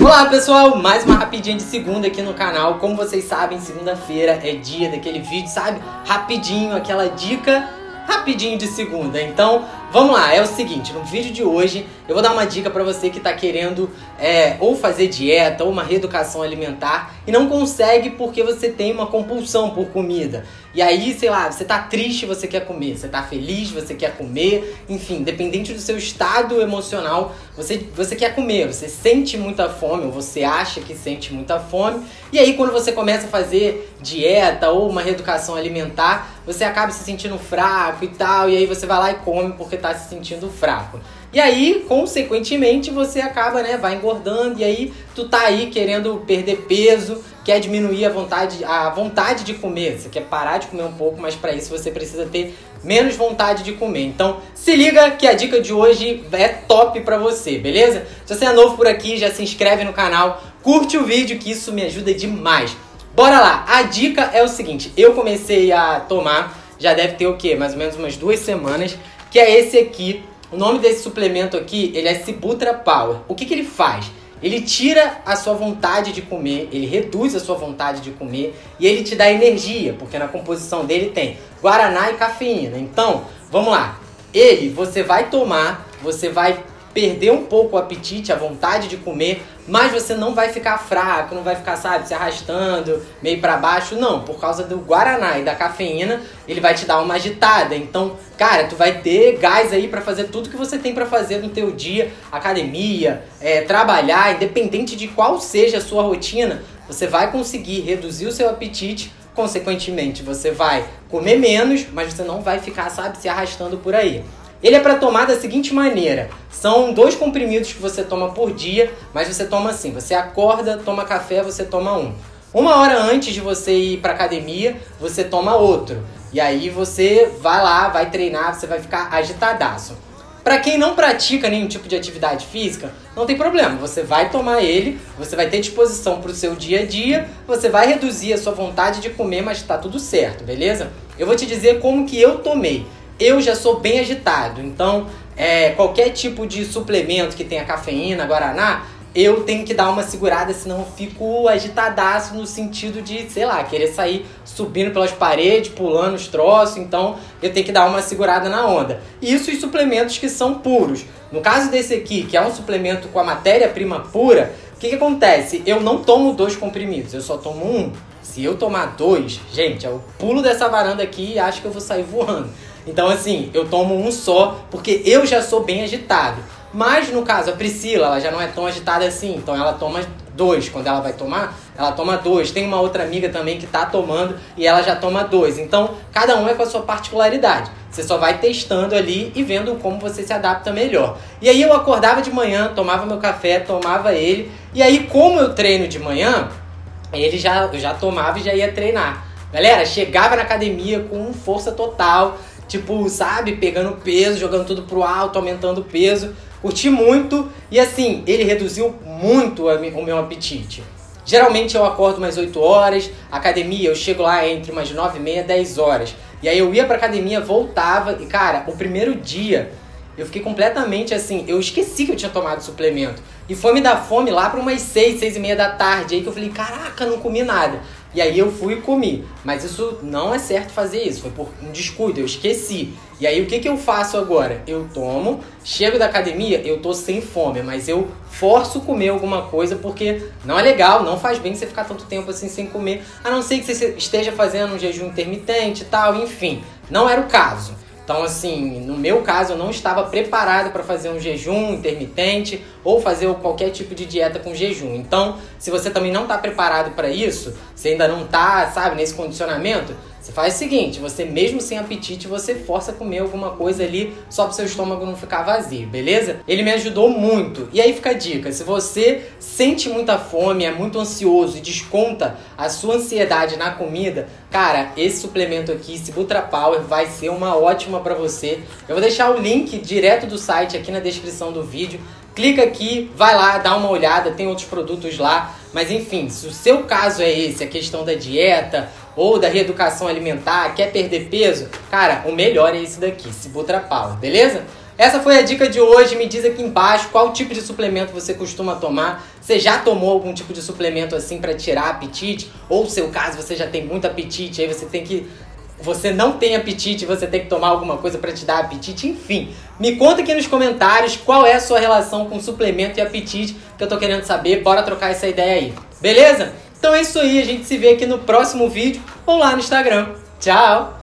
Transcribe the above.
Olá pessoal, mais uma rapidinha de segunda aqui no canal. Como vocês sabem, segunda-feira é dia daquele vídeo, sabe? Rapidinho, aquela dica rapidinho de segunda. Então, vamos lá, é o seguinte, no vídeo de hoje eu vou dar uma dica para você que tá querendo é, ou fazer dieta ou uma reeducação alimentar e não consegue porque você tem uma compulsão por comida. E aí, sei lá, você tá triste, você quer comer, você tá feliz, você quer comer, enfim, dependente do seu estado emocional, você, você quer comer, você sente muita fome, ou você acha que sente muita fome, e aí quando você começa a fazer dieta ou uma reeducação alimentar, você acaba se sentindo fraco e tal, e aí você vai lá e come porque tá se sentindo fraco. E aí, consequentemente, você acaba, né, vai engordando e aí tu tá aí querendo perder peso, quer diminuir a vontade, a vontade de comer, você quer parar de comer um pouco, mas para isso você precisa ter menos vontade de comer. Então, se liga que a dica de hoje é top para você, beleza? Se você é novo por aqui, já se inscreve no canal, curte o vídeo que isso me ajuda demais. Bora lá. A dica é o seguinte, eu comecei a tomar, já deve ter o quê? Mais ou menos umas duas semanas, que é esse aqui, o nome desse suplemento aqui, ele é Cibutra Power. O que, que ele faz? Ele tira a sua vontade de comer, ele reduz a sua vontade de comer e ele te dá energia, porque na composição dele tem guaraná e cafeína. Então, vamos lá. Ele você vai tomar, você vai perder um pouco o apetite, a vontade de comer, mas você não vai ficar fraco, não vai ficar, sabe, se arrastando, meio para baixo, não, por causa do guaraná e da cafeína, ele vai te dar uma agitada. Então, cara, tu vai ter gás aí para fazer tudo que você tem para fazer no teu dia, academia, é, trabalhar, independente de qual seja a sua rotina, você vai conseguir reduzir o seu apetite consequentemente você vai comer menos, mas você não vai ficar, sabe, se arrastando por aí. Ele é para tomar da seguinte maneira: são dois comprimidos que você toma por dia, mas você toma assim: você acorda, toma café, você toma um. Uma hora antes de você ir para academia, você toma outro. E aí você vai lá, vai treinar, você vai ficar agitadaço. Para quem não pratica nenhum tipo de atividade física, não tem problema. Você vai tomar ele, você vai ter disposição para o seu dia a dia, você vai reduzir a sua vontade de comer, mas está tudo certo, beleza? Eu vou te dizer como que eu tomei eu já sou bem agitado. Então, é, qualquer tipo de suplemento que tenha cafeína, guaraná, eu tenho que dar uma segurada, senão eu fico agitadaço no sentido de, sei lá, querer sair subindo pelas paredes, pulando os troços. Então, eu tenho que dar uma segurada na onda. Isso os suplementos que são puros. No caso desse aqui, que é um suplemento com a matéria-prima pura, o que, que acontece? Eu não tomo dois comprimidos, eu só tomo um. Se eu tomar dois, gente, eu pulo dessa varanda aqui e acho que eu vou sair voando. Então, assim, eu tomo um só, porque eu já sou bem agitado. Mas no caso, a Priscila, ela já não é tão agitada assim, então ela toma dois. Quando ela vai tomar, ela toma dois. Tem uma outra amiga também que tá tomando e ela já toma dois. Então, cada um é com a sua particularidade. Você só vai testando ali e vendo como você se adapta melhor. E aí eu acordava de manhã, tomava meu café, tomava ele. E aí, como eu treino de manhã, ele já, eu já tomava e já ia treinar. Galera, chegava na academia com força total, tipo, sabe, pegando peso, jogando tudo pro alto, aumentando o peso. Curti muito e assim, ele reduziu muito o meu apetite. Geralmente eu acordo umas 8 horas, academia eu chego lá entre umas 9 e meia, 10 horas. E aí eu ia pra academia, voltava e cara, o primeiro dia eu fiquei completamente assim, eu esqueci que eu tinha tomado suplemento. E foi me dar fome lá para umas 6, 6 e meia da tarde. Aí que eu falei, caraca, não comi nada. E aí eu fui e comi. Mas isso não é certo fazer isso, foi por um descuido, eu esqueci. E aí o que, que eu faço agora? Eu tomo, chego da academia, eu tô sem fome, mas eu forço comer alguma coisa porque não é legal, não faz bem você ficar tanto tempo assim sem comer, a não ser que você esteja fazendo um jejum intermitente e tal, enfim. Não era o caso. Então, assim, no meu caso, eu não estava preparado para fazer um jejum intermitente ou fazer qualquer tipo de dieta com jejum. Então, se você também não está preparado para isso, você ainda não está, sabe, nesse condicionamento, você faz o seguinte, você mesmo sem apetite, você força a comer alguma coisa ali só para seu estômago não ficar vazio, beleza? Ele me ajudou muito. E aí fica a dica, se você sente muita fome, é muito ansioso e desconta a sua ansiedade na comida, cara, esse suplemento aqui, esse Butra Power, vai ser uma ótima para você. Eu vou deixar o link direto do site aqui na descrição do vídeo. Clica aqui, vai lá, dá uma olhada, tem outros produtos lá. Mas enfim, se o seu caso é esse, a questão da dieta ou da reeducação alimentar, quer perder peso, cara, o melhor é esse daqui, Cibutra Power, beleza? essa foi a dica de hoje. Me diz aqui embaixo qual tipo de suplemento você costuma tomar. Você já tomou algum tipo de suplemento assim para tirar apetite? Ou seu caso você já tem muito apetite, aí você tem que você não tem apetite, você tem que tomar alguma coisa para te dar apetite, enfim. Me conta aqui nos comentários qual é a sua relação com suplemento e apetite, que eu tô querendo saber. Bora trocar essa ideia aí. Beleza? Então é isso aí, a gente se vê aqui no próximo vídeo ou lá no Instagram. Tchau!